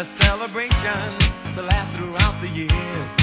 a celebration to last throughout the years.